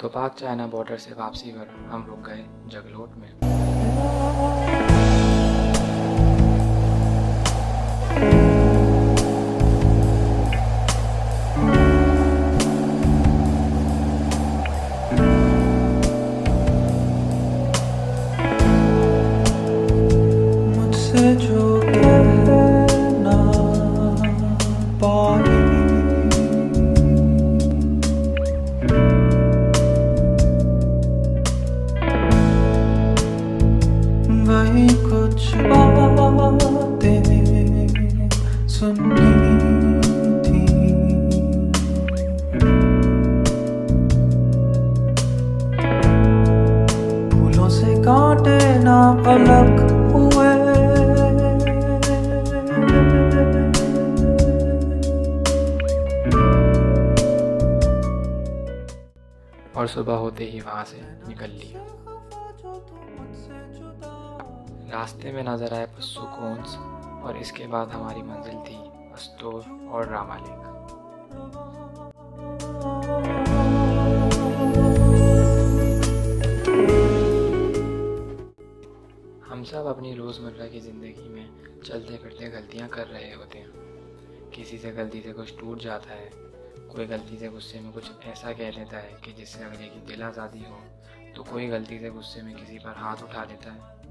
तो पाक China border से वापसी पर हम रुक गए जगलोट में। हुए। और सुबह होते ही वहाँ से निकल लिया। रास्ते में नज़र आए सुकून्स और इसके बाद हमारी मंजिल थी अस्तोर और रामा लेक हम सब अपनी रोज़मर्रा की ज़िंदगी में चलते फिरते गलतियाँ कर रहे होते हैं। किसी से गलती से कुछ टूट जाता है, कोई गलती से गुस्से में कुछ ऐसा कह लेता है कि जिससे अगले की दिल आज़ादी हो तो कोई गलती से गुस्से में किसी पर हाथ उठा लेता है।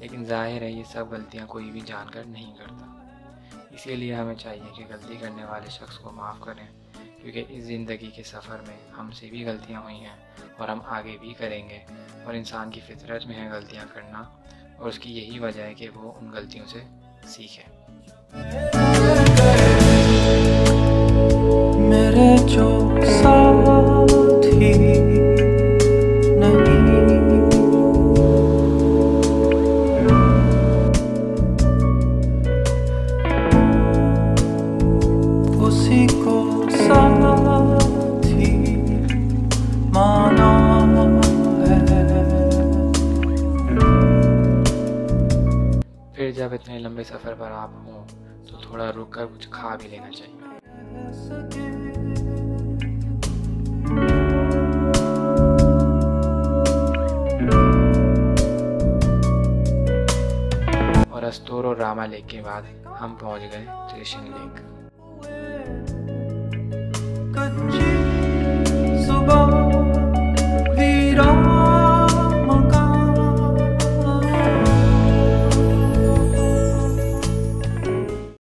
लेकिन ज़ाहिर है ये सब गलतियाँ कोई भी जानकर नहीं करता। इसीलिए हमें चाहिए कि गलती करने वाले शख्स को माफ़ करें, क्योंकि इस ज़िंदगी के सफ़र में हमसे भी गलतियाँ हुई हैं और हम आगे भी करेंगे। और इंसान की फितरत में है गलतियाँ करना, और उसकी यही वजह है कि वो उन गलतियों से सीखे। फिर जब इतने लंबे सफ़र पर आप हों तो थोड़ा रुक कर कुछ खा भी लेना चाहिए। और अस्तूर और रामा लेक के बाद हम पहुँच गए त्रिशन लेक।